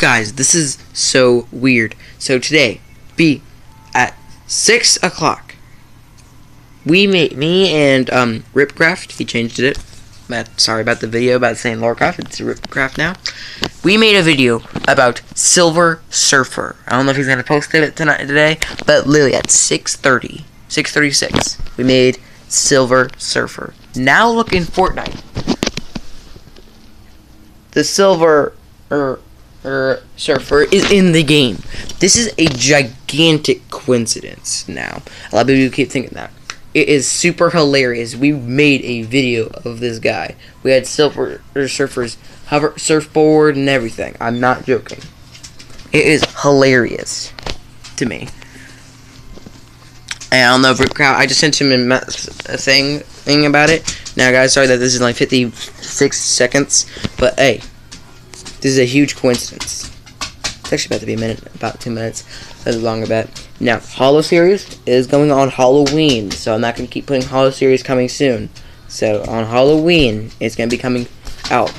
Guys, this is so weird. So today, be at six o'clock. We made me and um Ripcraft. He changed it. But sorry about the video about saying Lorecraft. It's Ripcraft now. We made a video about Silver Surfer. I don't know if he's gonna post it tonight today, but literally at 6:30, 6:36, we made Silver Surfer. Now look in Fortnite. The Silver er, er, Surfer is in the game. This is a gigantic coincidence. Now a lot of people keep thinking that. It is super hilarious. We made a video of this guy. We had Silver Surfers hover surfboard and everything. I'm not joking. It is hilarious to me. I don't know if Ripcraft. I just sent him a, a thing thing about it. Now, guys, sorry that this is like 56 seconds, but hey, this is a huge coincidence. It's actually about to be a minute, about two minutes. That's a longer bet. Now, Hollow series is going on Halloween, so I'm not gonna keep putting Hollow series coming soon. So on Halloween, it's gonna be coming out.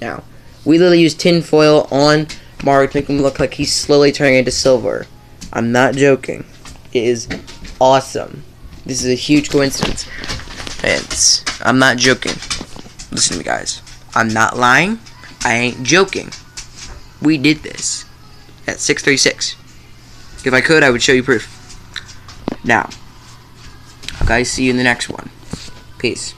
Now, we literally use tinfoil on Mario to make him look like he's slowly turning into silver. I'm not joking. It is awesome. This is a huge coincidence. And I'm not joking. Listen to me, guys. I'm not lying. I ain't joking. We did this at 636. If I could, I would show you proof. Now, guys, see you in the next one. Peace.